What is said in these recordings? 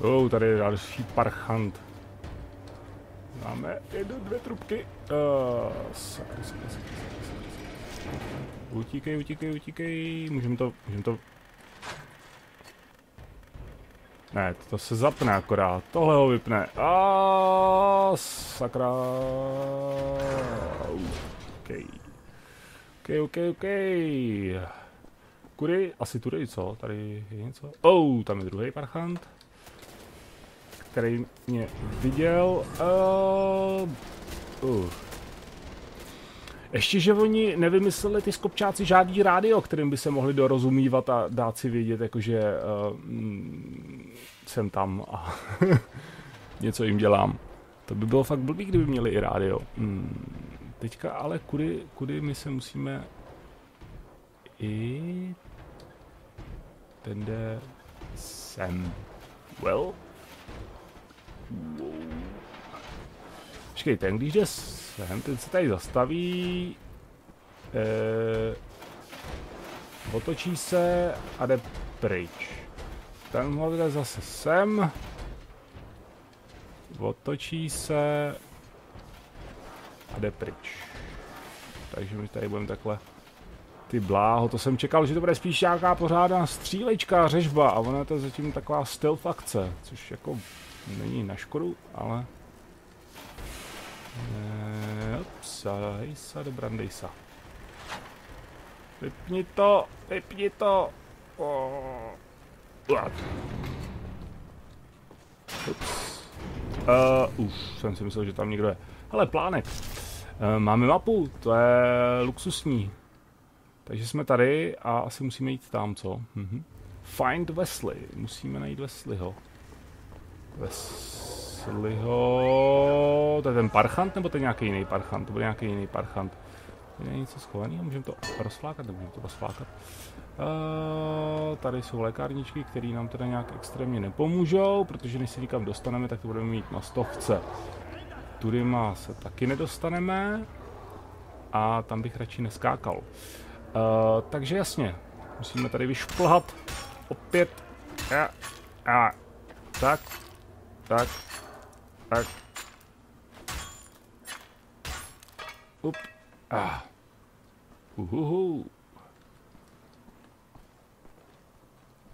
Oh, tady je další parchant. Máme jednu, dvě trubky. Uh, sakra, sakra, sakra, sakra. Utíkej, utíkej, utíkej. Můžeme to, můžeme to... Ne, to se zapne akorát. Tohle ho vypne. A sakra. OK. OK, OK, OK. Kudy? Asi tudy, co? Tady je něco? Oh, tam je druhý parchant který mě viděl. Uh, uh. Ještě, že oni nevymysleli ty skopčáci žádný rádio, kterým by se mohli dorozumívat a dát si vědět, jakože uh, jsem tam a něco jim dělám. To by bylo fakt blbý, kdyby měli i rádio. Hmm. Teďka ale kudy, kudy my se musíme i ten jde sem. Well, Počkejte, když jde sem, ten se tady zastaví, eh, otočí se a jde pryč. Ten jde zase sem, otočí se a jde pryč. Takže my tady budeme takhle ty bláho, to jsem čekal, že to bude spíš nějaká pořádná střílečka, řežba a ona je to zatím taková stealth akce, což jako není na škodu, ale... Upsa, hejsa do Brandejsa. Vypni to, vypni to. Ups. Uh, už jsem si myslel, že tam někdo je. Hele, plánek. Uh, máme mapu, to je luxusní. Takže jsme tady a asi musíme jít tam, co? Mhm. Find Wesley. Musíme najít Wesleyho. Wesleyho... To je ten parchant, nebo to je nějaký jiný parchant? To bude nějaký jiný parchant. Je něco schovaného? Můžeme to rozflákat? Nemůžeme to rozflákat. Uh, tady jsou lékárničky, které nám teda nějak extrémně nepomůžou, protože než se někam dostaneme, tak to budeme mít na stovce. Tudy má se taky nedostaneme. A tam bych radši neskákal. Uh, takže jasně, musíme tady vyšplhat opět. A, a, tak, tak. Tak. Up. Ah. Uhuhu.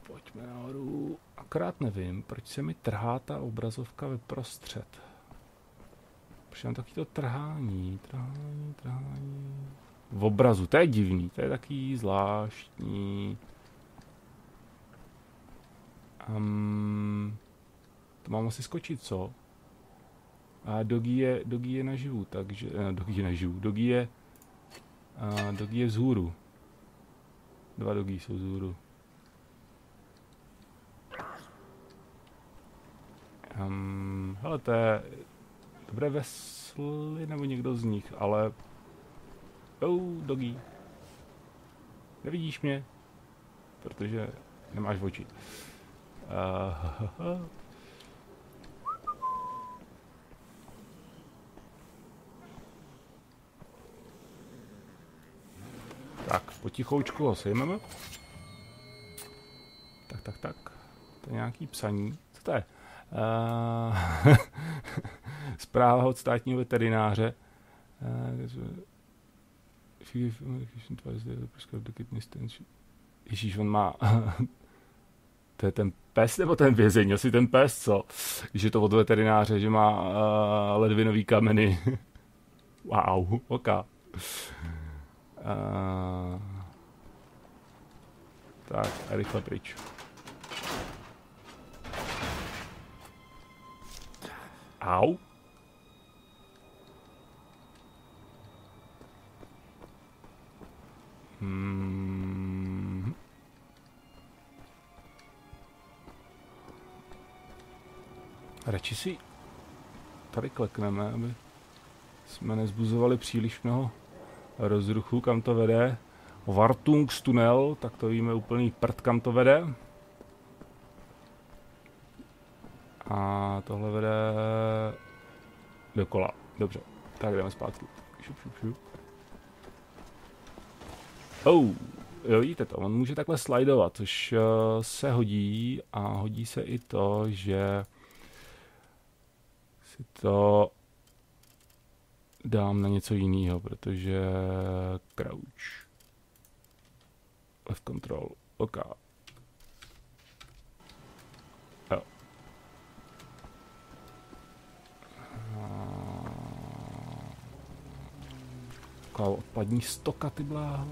Pojďme nahoru. Akorát nevím, proč se mi trhá ta obrazovka ve prostřed. Proč mám taky to trhání, trhání, trhání. V obrazu, to je divný, to je taký zvláštní. Um, to mám asi skočit, co? A Dogi je, Dogi je naživu, takže... Eh, Dogi je naživu. Dogi je... A Dogi je vzhůru. Dva Dogi jsou vzhůru. Um, hele, to je... Dobré vesly, nebo někdo z nich, ale... Oh, Dogi. Nevidíš mě? Protože nemáš oči. Uh, Tak, potichoučku ho sejmeme. Tak, tak, tak. To je nějaký psaní. Co to je? Uh, zpráva od státního veterináře. Ježíš, on má... to je ten pes nebo ten vězeň? Asi ten pes, co? Když je to od veterináře, že má uh, ledvinový kameny. wow, ok. Uh, tak, a rychle pryč. Au. Hmm. Radši si tady klekneme, aby jsme nezbuzovali příliš mnoho rozruchu, kam to vede. tunel, tak to víme úplný prd, kam to vede. A tohle vede dokola. Dobře, tak jdeme zpátky. Šup, šup, šup. Oh, jo, vidíte to, on může takhle slidovat, což uh, se hodí a hodí se i to, že si to dám na něco jiného, protože crouch. Left control. OK. Jo. Odpadní stoka, ty bláho.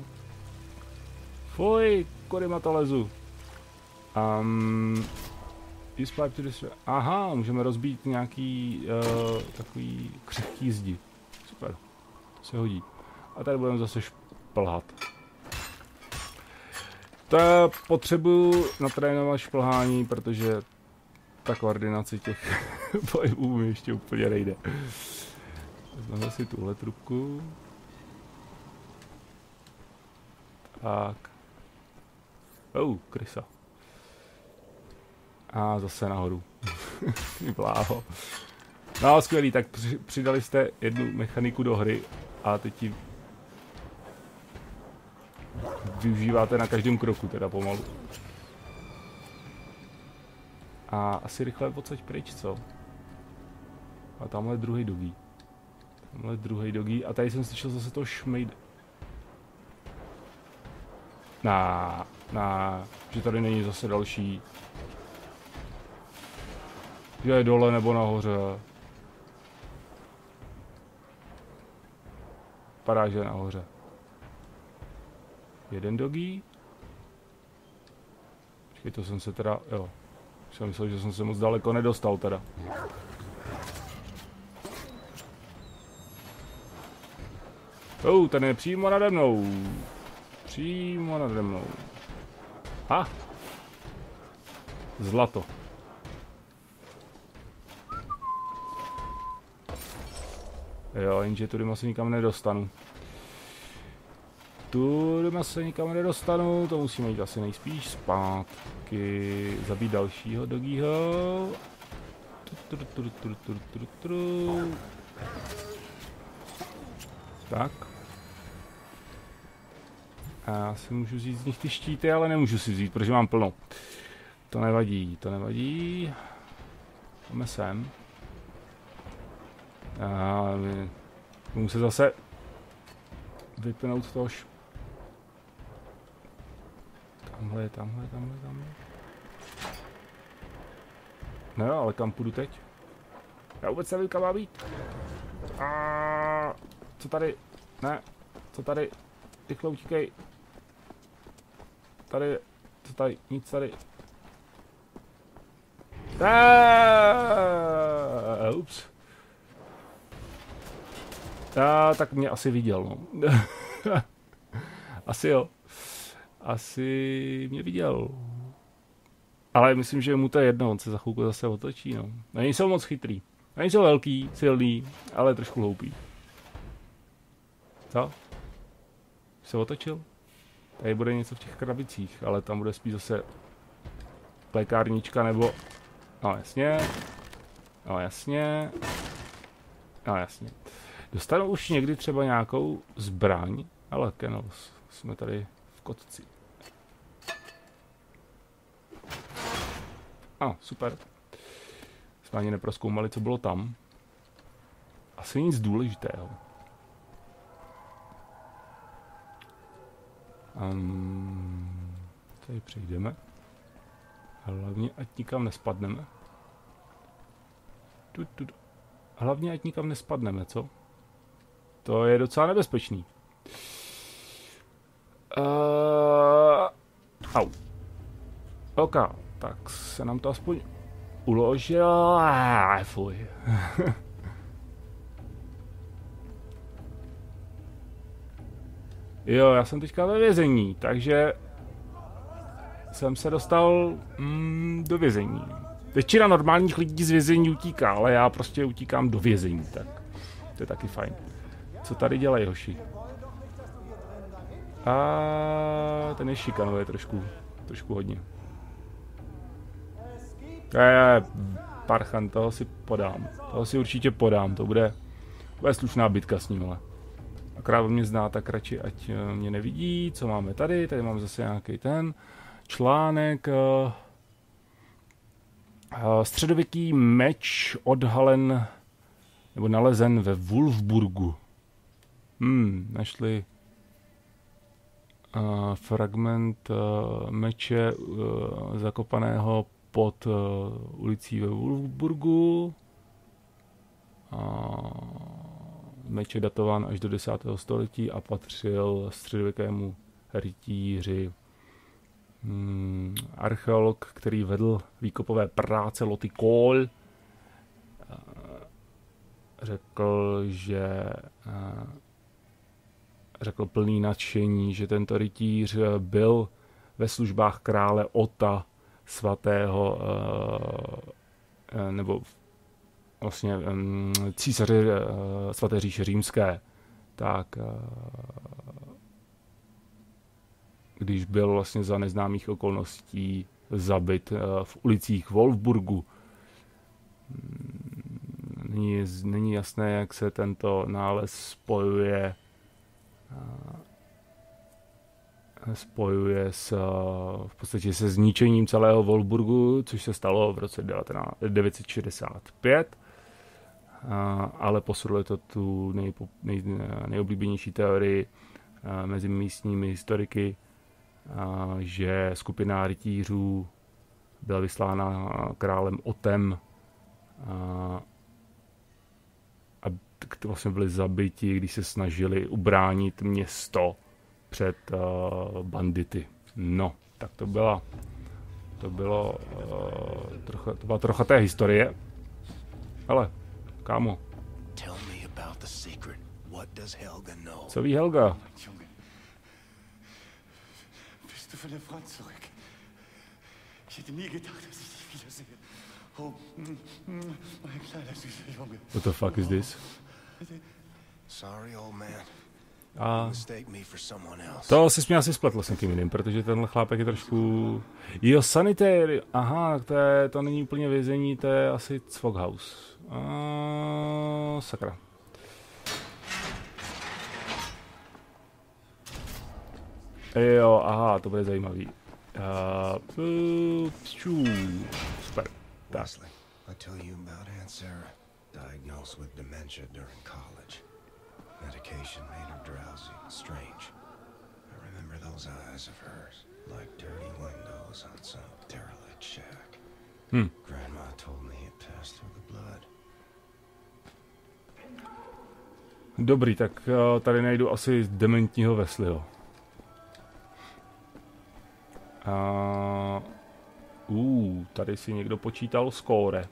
Fuj, kudy to lezu. Um, to. Aha, můžeme rozbít nějaký uh, takový křehký zdi. Se hodí. A tady budeme zase šplhat. To potřebuju natrénovat šplhání, protože ta koordinace těch pohybů mi ještě úplně nejde. Vezmeme si tuhle trubku. Tak. Oh, krysa. A zase nahoru. Bláho. No skvělý, tak přidali jste jednu mechaniku do hry a teď ti využíváte na každém kroku teda pomalu. A asi rychle odsaď pryč, co? A tamhle je druhý dogí. Tamhle je druhý dogí a tady jsem slyšel zase to šmejd. Na, na, že tady není zase další. Že je dole nebo nahoře. Vypadá, že je nahoře. Jeden dogí. Počkej, to jsem se teda, jo. Jsem myslel, že jsem se moc daleko nedostal teda. Oh, ten je přímo nade mnou. Přímo nade mnou. Ha! Zlato. Jo, jenže tudy asi nikam nedostanu. Tudy se nikam nedostanu, to musíme jít asi nejspíš zpátky. Zabít dalšího dogího. Tak. A já si můžu vzít z nich ty štíty, ale nemůžu si vzít, protože mám plno. To nevadí, to nevadí. Jdeme sem. A my se zase vypnout to Tamhle, tamhle, tamhle, tamhle. No ale kam půjdu teď? Já vůbec nevím, kam má být. A co tady? Ne, co tady? Rychle utíkej. Tady, co tady? Nic tady. Aaaa, ups. A, tak mě asi viděl, no. asi jo asi mě viděl. Ale myslím, že mu to je jedno, on se za chvilku zase otočí, no. Není jsou moc chytrý. Není jsou velký, silný, ale trošku hloupý. Co? Se otočil? Tady bude něco v těch krabicích, ale tam bude spíš zase lékárnička nebo... No jasně. No jasně. No jasně. Dostanu už někdy třeba nějakou zbraň, ale Kennels, jsme tady v kotci. A, ah, super. Jsme ani neproskoumali, co bylo tam. Asi nic důležitého. Um, tady přejdeme. Hlavně, ať nikam nespadneme. Tu, tu, Hlavně, ať nikam nespadneme, co? To je docela nebezpečný. Uh, au. OK tak se nám to aspoň uložil. Ah, fuj. jo, já jsem teďka ve vězení, takže jsem se dostal mm, do vězení. Většina normálních lidí z vězení utíká, ale já prostě utíkám do vězení, tak to je taky fajn. Co tady dělají hoši? A ten je šikanuje trošku, trošku hodně. To je parchan, toho si podám. Toho si určitě podám, to bude, bude slušná bitka s ním, ale. kráva mě zná, tak radši ať eh, mě nevidí. Co máme tady? Tady mám zase nějaký ten článek. Uh, středověký meč odhalen nebo nalezen ve Wolfburgu. Hmm, našli uh, fragment uh, meče uh, zakopaného pod uh, ulicí ve Wolfburgu. Uh, meč je datován až do 10. století a patřil středověkému rytíři. Hmm, archeolog, který vedl výkopové práce Loty Kohl, řekl, že řekl plný nadšení, že tento rytíř byl ve službách krále Ota svatého nebo vlastně císaře svaté říše římské, tak když byl vlastně za neznámých okolností zabit v ulicích Wolfburgu, není, není jasné, jak se tento nález spojuje spojuje s, v podstatě se zničením celého Wolfburgu, což se stalo v roce 1965, ale posunuli to tu nejpo, nej, nejoblíbenější teorii mezi místními historiky, že skupina rytířů byla vyslána králem Otem vlastně byli zabiti, když se snažili ubránit město před uh, bandity. No, tak to byla to bylo uh, trocha, to byla trocha té historie. Ale, kámo. Co ví Helga? Bist du von der Front zurück? Ich hätte nie gedacht, dass ich dich wiedersehe. Oh, mm, mm, mein kleiner süßer Junge. What the fuck is this? A to se mě asi spletl s někým jiným, protože tenhle chlápek je trošku... Jo, sanitér, aha, to, je, to není úplně vězení, to je asi Cvoghouse. A, sakra. Jo, aha, to bude zajímavý. Uh, super. Tak. I tell you about Aunt Sarah. Diagnosed with dementia during college. Medication made her drowsy and strange. I remember those eyes of hers, like dirty windows on some derelict shack. Hmm. Grandma told me it passed through the blood. Dobrý, tak uh, tady najdu asi dementního Wesleyho. Uh, uh, tady si někdo počítal skóre.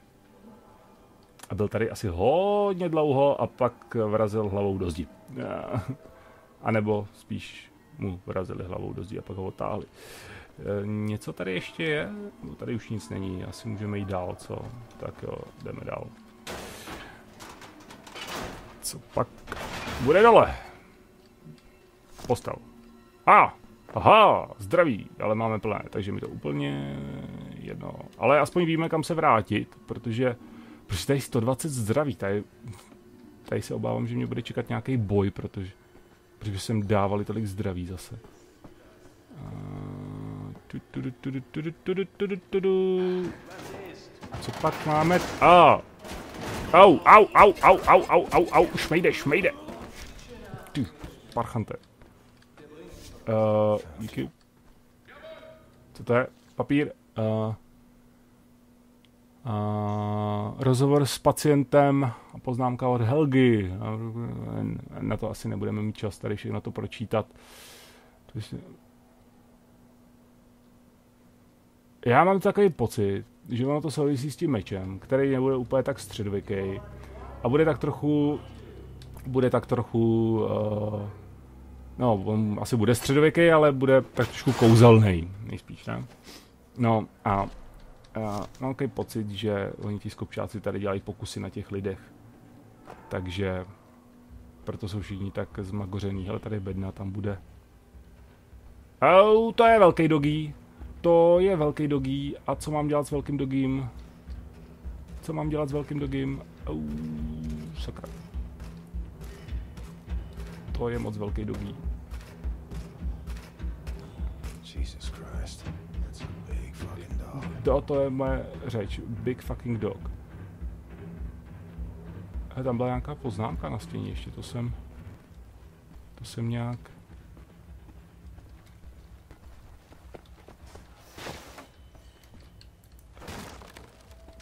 A byl tady asi hodně dlouho a pak vrazil hlavou do zdi. A nebo spíš mu vrazili hlavou do zdi a pak ho otáhli. E, něco tady ještě je? No, tady už nic není, asi můžeme jít dál, co? Tak jo, jdeme dál. Co pak bude dole? Postel. A, ah, aha, zdraví, ale máme plné, takže mi to úplně jedno. Ale aspoň víme, kam se vrátit, protože Protože tady 120 zdraví, tady, tady se obávám, že mě bude čekat nějaký boj, protože, protože jsem dávali tolik zdraví zase. Co pak máme? A. Au, au, au, au, au, au, au, au, šmejde, šmejde. Ty, parchante. Uh, díky. Co to je? Papír. Uh, Uh, rozhovor s pacientem a poznámka od Helgy. Na to asi nebudeme mít čas tady všechno to pročítat. Já mám takový pocit, že ono to souvisí s tím mečem, který nebude úplně tak středověký a bude tak trochu bude tak trochu uh, no, on asi bude středověký, ale bude tak trošku kouzelný, nejspíš, ne? No a já mám takový pocit, že oni ti skopčáci tady dělají pokusy na těch lidech. Takže proto jsou všichni tak zmagořený. Ale tady bedna tam bude. Oh, to je velký dogý. To je velký dogý. A co mám dělat s velkým dogím? Co mám dělat s velkým dogím? Oh, sakra. To je moc velký dogí. Jesus Christ. To, to je moje řeč. Big fucking dog. Hele, tam byla nějaká poznámka na stěně ještě, to jsem... To jsem nějak...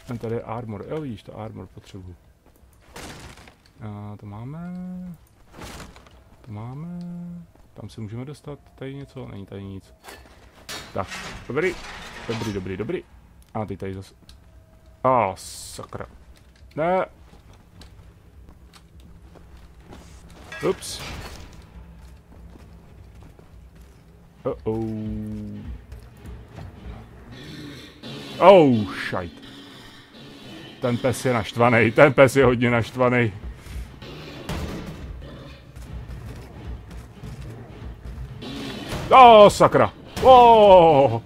Ten tady je armor, jo vidíš, to armor potřebuji. A to máme... To máme... Tam se můžeme dostat, tady něco, není tady nic. Tak, dobrý, dobrý, dobrý, dobrý. A ty tady zase... A oh, sakra. Ne. Ups. Uh oh. Oh, šajt. Ten pes je naštvaný, ten pes je hodně naštvaný. Oh, sakra. Oh.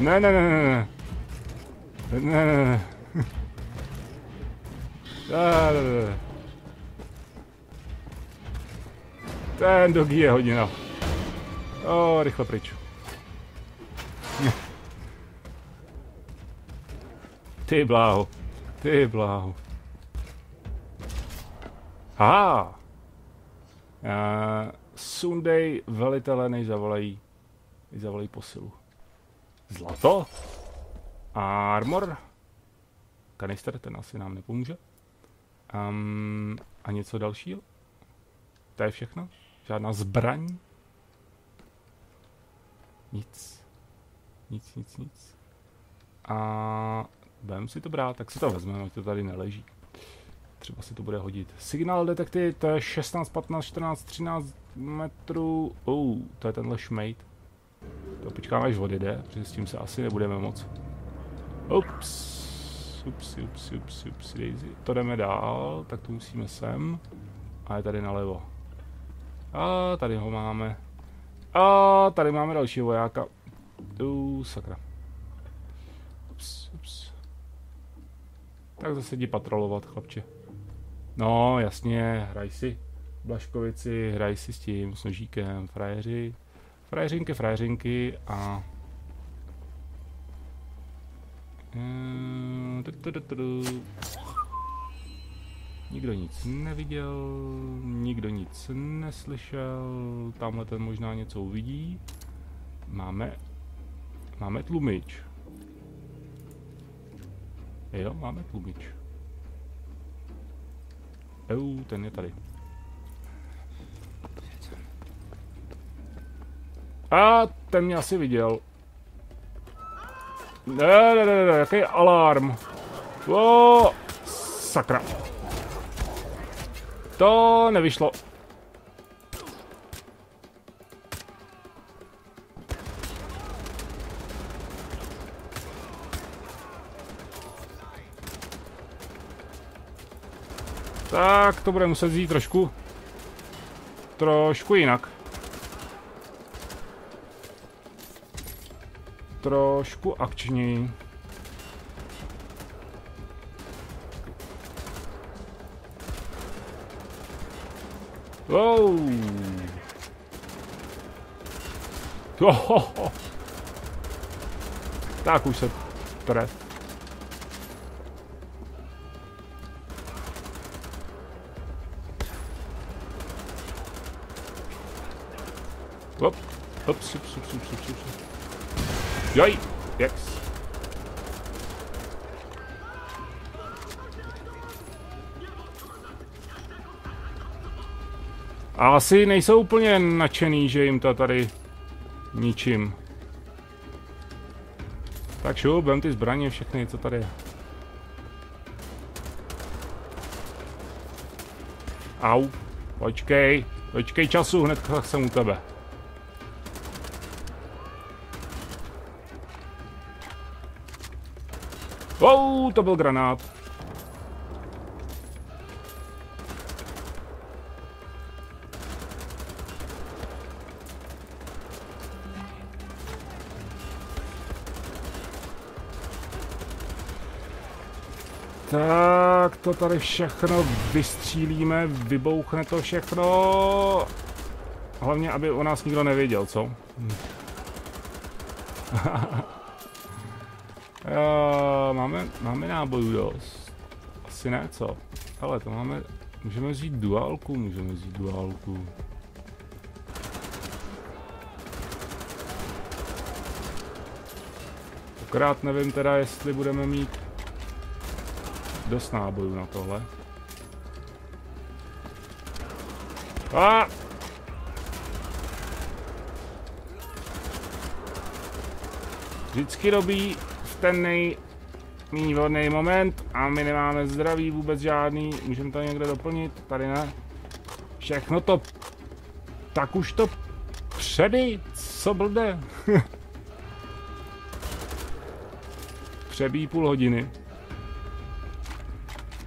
Ne, ne, ne, ne, ne. Ne, ne, ne. Ten doggy je hodina. O, rychle pryč. Ty bláho. Ty bláho. Aha. Uh, Sunday velitele než zavolají, než zavolají posilu. Zlato? Armor? Kanister, ten asi nám nepomůže. Um, a něco dalšího? To je všechno? Žádná zbraň? Nic. Nic, nic, nic. A budeme si to brát, tak si to vezmeme, ať to tady neleží. Třeba si to bude hodit. Signál detekty, to je 16, 15, 14, 13 metrů. Oh, to je tenhle šmejt. To počkáme, až odjede, protože s tím se asi nebudeme moc. Ups. Ups, ups, ups, ups, daisy. To jdeme dál, tak to musíme sem. A je tady nalevo. A tady ho máme. A tady máme dalšího vojáka. Uh, sakra. Ups, ups. Tak zase jdi patrolovat, chlapče. No, jasně, hraj si. Blaškovici, hraj si s tím, s nožíkem, frajeři. Frajeřinky, frajeřinky a... Ehm, nikdo nic neviděl, nikdo nic neslyšel, tamhle ten možná něco uvidí. Máme, máme tlumič. Jo, máme tlumič. Eu, ten je tady. A ten mě asi viděl. Ne, ne, ne, ne, jaký alarm. O, sakra. To nevyšlo. Tak, to bude muset zjít trošku... Trošku jinak. Trošku akční. Wow. Oh, Tak už se tref. Hop, hop, sup, sup, sup, sup, sup, sup. Joj, yes. A asi nejsou úplně nadšený, že jim to tady ničím. Tak šup, vem ty zbraně všechny, co tady je. Au, počkej, počkej času, hned jsem u tebe. Wow, to byl granát. Tak, to tady všechno vystřílíme, vybouchne to všechno. Hlavně, aby o nás nikdo nevěděl, co? Jo, máme, máme nábojů dost. Asi ne, co? Ale to máme, můžeme vzít duálku, můžeme vzít duálku. Akorát nevím teda, jestli budeme mít dost nábojů na tohle. A! Vždycky robí v ten nej vhodný moment a my nemáme zdraví vůbec žádný. Můžeme to někde doplnit? Tady ne. Všechno to... Tak už to předy, co blde. Přebí půl hodiny.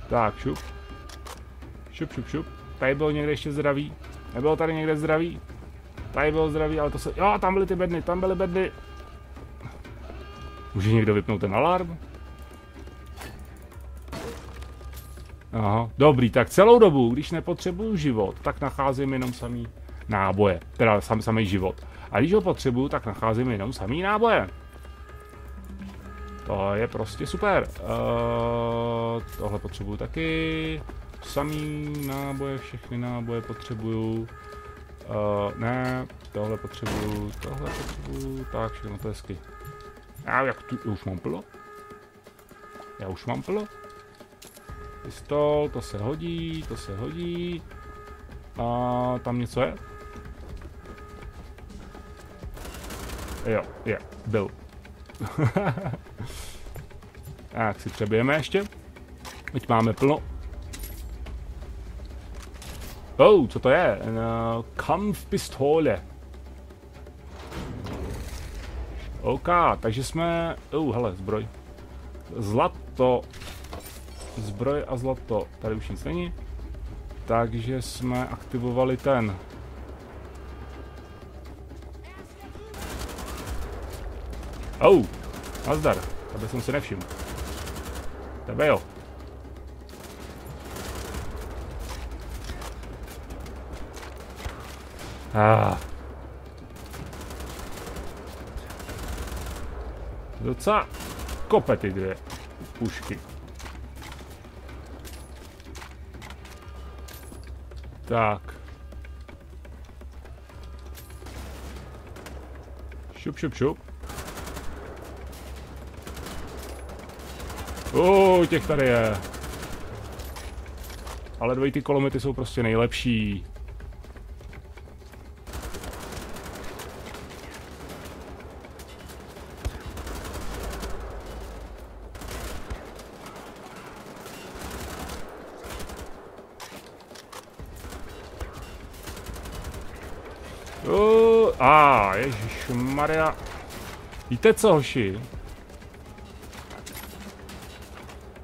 Tak, šup. Šup, šup, šup. Tady bylo někde ještě zdraví. Nebylo tady někde zdraví? Tady bylo zdraví, ale to se... Jo, tam byly ty bedny, tam byly bedny. Může někdo vypnout ten alarm? Aha, dobrý, tak celou dobu, když nepotřebuju život, tak nacházím jenom samý náboje. Teda sam, samý život. A když ho potřebuju, tak nacházím jenom samý náboje. To je prostě super. Uh, tohle potřebuju taky. Samý náboje, všechny náboje potřebuju. Uh, ne, tohle potřebuju, tohle potřebuju, tak všechno to hezky. Já, jak tu, už mám plno? Já už mám plno? Pistol, to se hodí, to se hodí. A tam něco je? Jo, je, byl. tak si přebijeme ještě. Teď máme plno. Oh, co to je? Uh, Kampfpistole. OK, takže jsme... Oh, hele, zbroj. Zlato. Zbroj a zlato. Tady už nic není. Takže jsme aktivovali ten. Oh, nazdar. Tebe jsem si nevšiml. Tebe jo. Ah. Docela kope ty dvě pušky. Tak. Šup, šup, šup. Uh, těch tady je. Ale dvojitý kolomety jsou prostě nejlepší. Uh, a, ah, Maria. Víte co, hoši?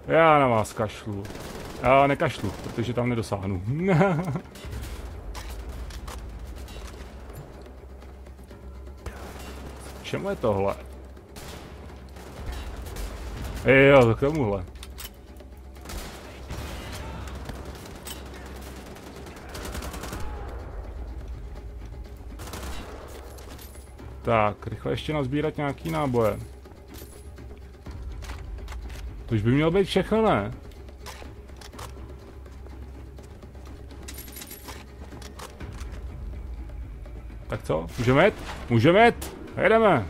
Já na vás kašlu. Já nekašlu, protože tam nedosáhnu. Čemu je tohle? Jo, k tomuhle. Tak, rychle ještě nazbírat nějaký náboje. To už by mělo být všechno, ne? Tak co? Můžeme jet? Můžeme jet? Jedeme.